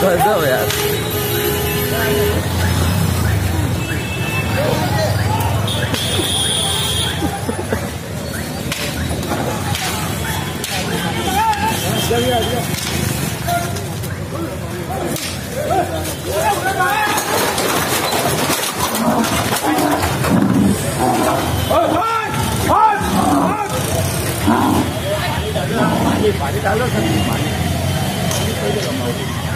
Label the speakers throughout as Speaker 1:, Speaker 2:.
Speaker 1: गजब यार પાણી ચાલો પાણી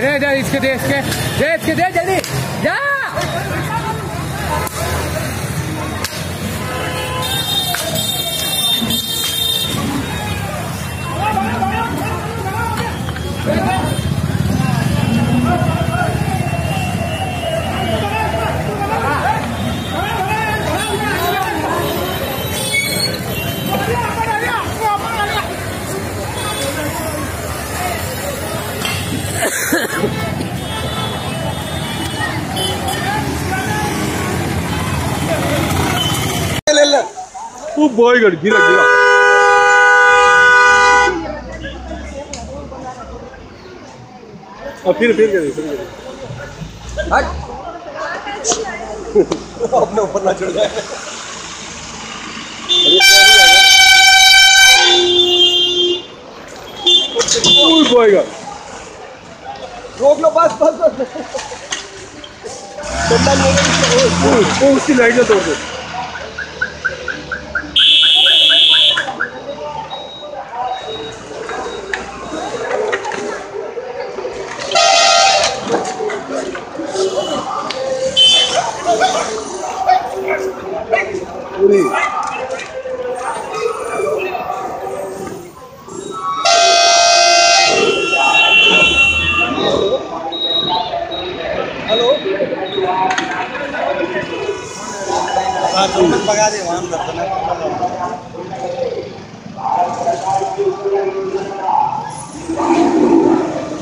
Speaker 1: दे दे इसके देश के देश के दे जल्दी जा।
Speaker 2: खूब बोई गड़ी धीरे धीरे। अब फिर फिर फिर करिए। हाँ। अपने ऊपर ना चढ़ जाए। रोक लो बस बस बस। उसकी लाइट ना तोड़ दो। पूरी।
Speaker 3: बगा दे वहाँ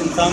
Speaker 3: इंसान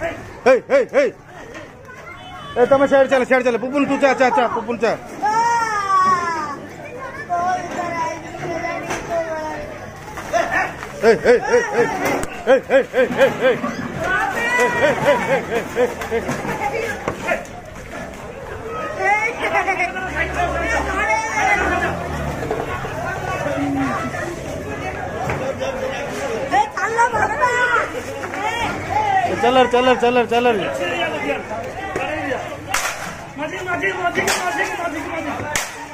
Speaker 1: Hey, hey, hey. Eh, tama share chala, share chala. Pupun tu cha cha cha, pupun cha. Hey, hey, hey, hey. Hey, hey, hey, hey, hey. Hey, hey, hey, hey, hey. चल चल चल चल मजी मजी मजी मजी मजी मजी